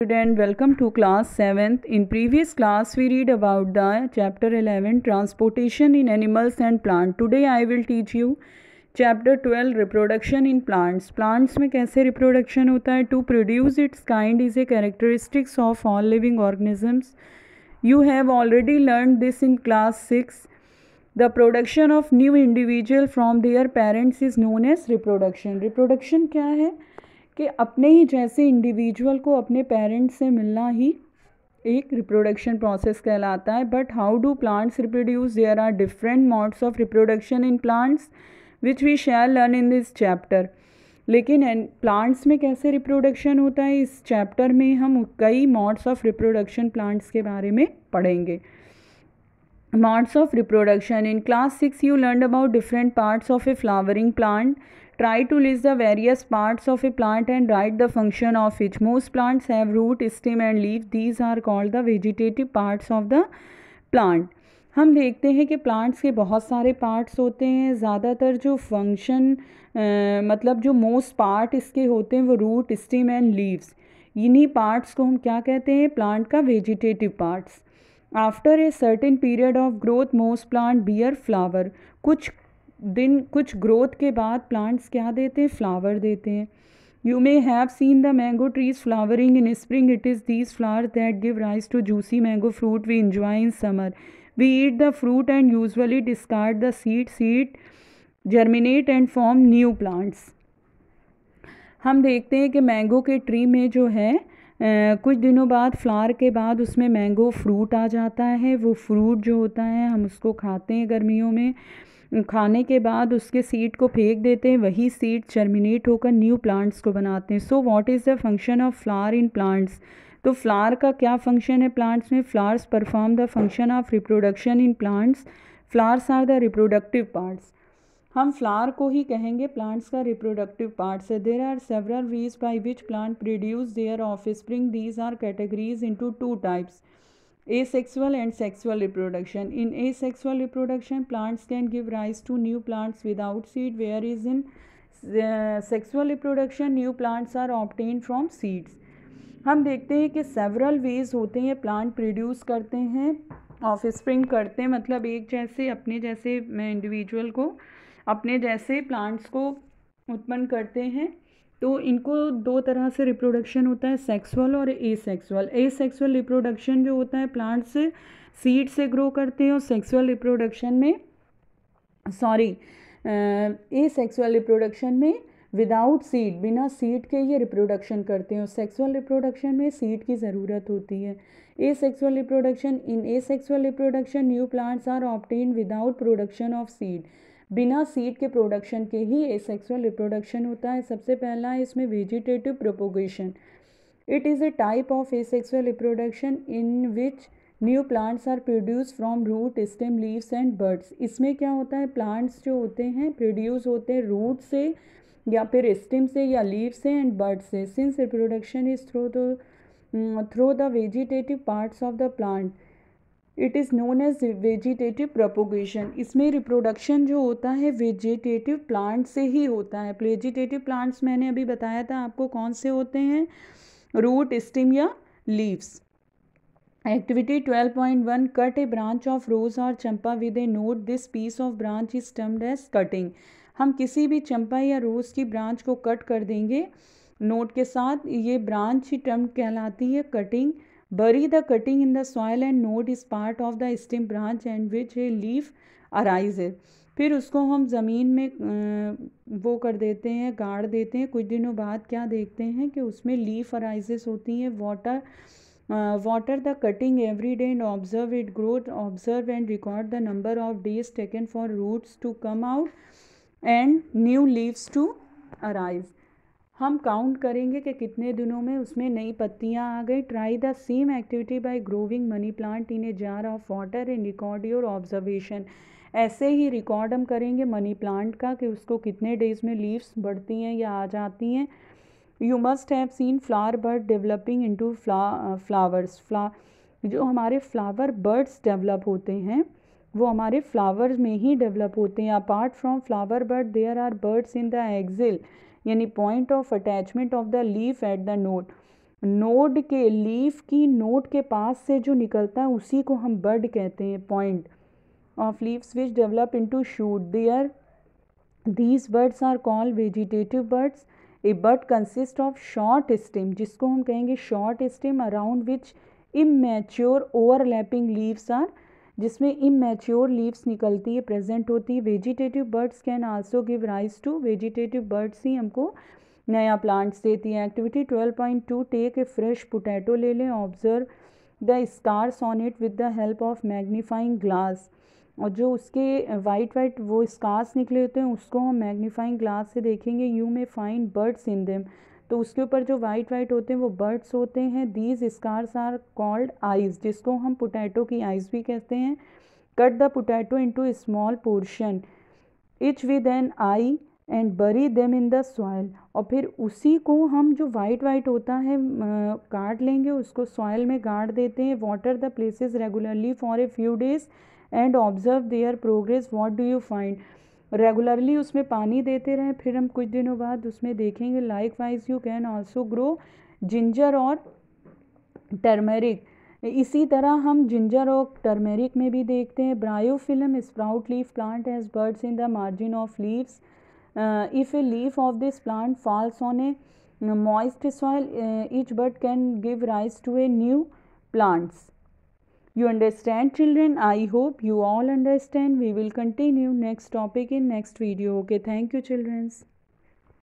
Student welcome to class seventh in previous class we read about the chapter eleven transportation in animals and plant today I will teach you chapter twelve reproduction in plants plants में कैसे reproduction होता है? To produce its kind is a characteristics of all living organisms you have already learn this in class six the production of new individual from their parents is known as reproduction reproduction क्या है? कि अपने ही जैसे individual को अपने parents से मिलना ही एक रिप्रोडक्शन प्रोसेस कहलाता है। But how do plants reproduce there are different modes of reproduction in plants which we shall learn in this chapter लेकिन प्लांट्स में कैसे रिप्रोडक्शन होता है? इस चैप्टर में हम कई मॉड्स ऑफ़ रिप्रोडक्शन प्लांट्स के बारे में पढ़ेंगे। Modes of reproduction in class six you learn about different parts of a flowering plant try to list the various parts of a plant and write the function of each most plants have root stem and leave these are called the vegetative parts of the plant हम देखते हैं कि plants के बहुत सारे parts होते हैं। ज़्यादातर जो फ़ंक्शन मतलब जो मोस्ट पार्ट इसके होते हैं वो रूट स्टीम एंड लीव्स इन्हीं पार्ट्स को हम क्या कहते हैं? प्लांट का vegetative parts after a certain period of growth most plant bear flower कुछ दिन, कुछ ग्रोथ के बाद प्लांट्स क्या देते हैं? फ्लावर देते हैं। You may have seen the mango trees flowering in spring it is these flower that give rise to juicy mango fruit we enjoy in summer we eat the fruit and usually discard the seed seed germinate and form new plants हम देखते हैं कि mango के tree में जो है कुछ दिनों बाद फ्लावर के बाद उसमें मैंगो फ्रूट आ जाता है। वो फ्रूट जो होता है, हम उसको खाते हैं गर्मियों में। खाने के बाद उसके सीड को फेंक देते हैं, वही सीड जर्मिनेट होकर न्यू प्लांट्स को बनाते हैं। So what is the function of flower in plants तो फ्लावर का क्या फ़ंक्शन है प्लांट्स में? Flowers perform the function of reproduction in plants flowers are the reproductive parts हम फ्लावर को ही कहेंगे प्लांट्स का रिप्रोडक्टिव पार्ट से there are several ways by which plant produce their offspring these are categories in two two types asexual and sexual reproduction in asexual reproduction plants can give rise to new plants without seed whereas in sexual reproduction new plants are obtained from seeds हम देखते हैं कि several ways होते हैं plant produce करते हैं of spring करते हैं मतलब एक जैसे, अपने जैसे इंडिविजुअल को अपने जैसे प्लांट्स को उत्पन्न करते हैं तो इनको दो तरह से रिप्रोडक्शन होता है सेक्सुअल और ए सेक्सुअल ए सेक्सुअल रिप्रोडक्शन जो होता है प्लांट्स सीड से ग्रो करते हैं और सेक्सुअल रिप्रोडक्शन में सॉरी ए सेक्सुअल रिप्रोडक्शन में विदाउट सीड बिना सीड के ये रिप्रोडक्शन करते हैं। और सेक्सुअल रिप्रोडक्शन में सीड की ज़रूरत होती है। Asexual reproduction in asexual reproduction new plants are obtained without production of seed बिना सीड के प्रोडक्शन के ही एसेक्सुअल रिप्रोडक्शन होता है। सबसे पहला है इसमें vegetative propagation it is a type of asexual reproduction in which new plants are produce from root stem leaves and buds इसमें क्या होता है? प्लांट्स जो होते हैं प्रोड्यूस होते हैं रूट से या फिर स्टेम से या लीव से एंड बर्ड से। Since reproduction is through the through the vegetative parts of the plant it is known as vegetative propagation इसमें रिप्रोडक्शन जो होता है वेजिटेटिव प्लांट से ही होता है। वेजिटेटिव प्लांट्स मैंने अभी बताया था आपको कौन से होते हैं? रूट स्टिम या leaves activity 12.1 cut a branch of rose और champa with a node this piece of branch is termed as cutting हम किसी भी चंपा या रोज़ की ब्रांच को कट कर देंगे। नोट के साथ ये ब्रांच ही टर्म कहलाती है cutting bury the cutting in the soil and node is part of the stem branch and which a leaf arises. फिर उसको हम ज़मीन में वो कर देते हैं, गाड़ देते हैं। कुछ दिनों बाद क्या देखते हैं कि उसमें लीफ अराइजेस होती हैं। Water water the cutting every day and observe it growth observe and record the number of days taken for roots to come out and new leaves to arise हम काउंट करेंगे कि कितने दिनों में उसमें नई पत्तियाँ आ गई। Try the same activity by growing money plant in a jar of water and record your observation ऐसे ही रिकॉर्ड हम करेंगे मनी प्लांट का कि उसको कितने डेज़ में लीव्स बढ़ती हैं या आ जाती हैं। You must have seen flower bud developing into fla flowers fla जो हमारे फ्लावर बर्ड्स डेवलप होते हैं, वो हमारे फ्लावर्स में ही डेवलप होते हैं। Apart from flower bud there are buds in the axil यानी point of attachment of the leaf at the node node के लीफ की नोट के पास से जो निकलता है, उसी को हम बर्ड कहते हैं point of leaves which develop into shoot there these buds are called vegetative buds a bud consist of short stem जिसको हम कहेंगे short stem around which immature overlapping leaves are जिसमें इमेच्योर लीव्स निकलती है present होती है। Vegetative buds can also give rise to vegetative buds ही हमको नया प्लांट्स देती है। Activity twelve point two take a fresh potato ले लें। Observe the scars on it with the help of magnifying glass और जो उसके वाइट वाइट वो स्कार्स निकले होते हैं, उसको हम मैग्नीफाइंग ग्लास से देखेंगे। You may find buds in them तो उसके ऊपर जो वाइट वाइट होते हैं, वो बर्ड्स होते हैं। These scars are called eyes जिसको हम पोटैटो की आइज़ भी कहते हैं। Cut the potato into small portion each with an eye and bury them in the soil और फिर उसी को हम जो वाइट वाइट होता है काट लेंगे, उसको सॉयल में गाड़ देते हैं। Water the places regularly for a few days and observe their progress what do you find regularly उसमें पानी देते रहें फिर हम कुछ दिनों बाद उसमें देखेंगे। Like wise you can also grow ginger और टर्मेरिक इसी तरह हम जिंजर और टर्मेरिक में भी देखते हैं। Bryophyllum sprout leaf plant has buds in the margin of leaves if a leaf of this plant falls on a soil uh, each bird can give rise to a new plants. You understand children? I hope you all understand. We will continue next topic in next video. Okay thank you children